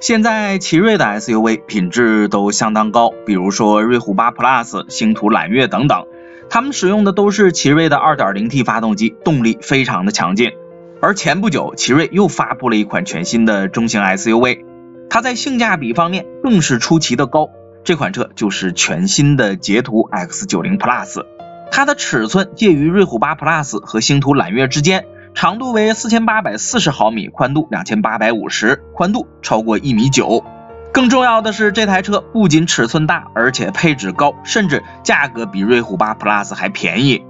现在奇瑞的 SUV 品质都相当高，比如说瑞虎8 Plus、星途揽月等等，它们使用的都是奇瑞的 2.0T 发动机，动力非常的强劲。而前不久，奇瑞又发布了一款全新的中型 SUV，它在性价比方面更是出奇的高。这款车就是全新的捷途 X90 Plus，它的尺寸介于瑞虎8 Plus 和星途揽月之间。长度为四千八百四十毫米，宽度两千八百五十，宽度超过一米九。更重要的是，这台车不仅尺寸大，而且配置高，甚至价格比瑞虎8 Plus 还便宜。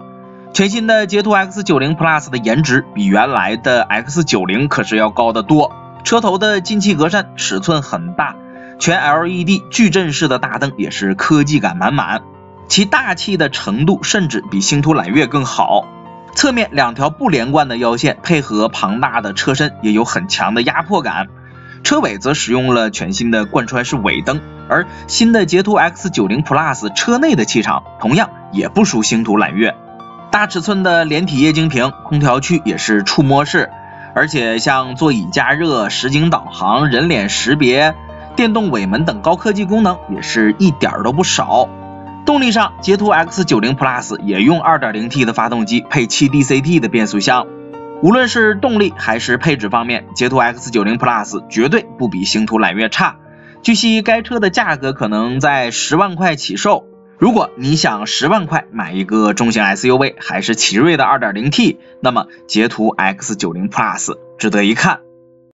全新的捷途 X90 Plus 的颜值比原来的 X90 可是要高得多。车头的进气格栅尺寸很大，全 LED 矩阵式的大灯也是科技感满满，其大气的程度甚至比星途揽月更好。侧面两条不连贯的腰线配合庞大的车身，也有很强的压迫感。车尾则使用了全新的贯穿式尾灯，而新的捷途 X90 Plus 车内的气场同样也不输星途揽月。大尺寸的连体液晶屏，空调区也是触摸式，而且像座椅加热、实景导航、人脸识别、电动尾门等高科技功能也是一点都不少。动力上，捷途 X90 Plus 也用 2.0T 的发动机配 7DCT 的变速箱。无论是动力还是配置方面，捷途 X90 Plus 绝对不比星途揽月差。据悉，该车的价格可能在十万块起售。如果你想十万块买一个中型 SUV，还是奇瑞的 2.0T，那么捷途 X90 Plus 值得一看。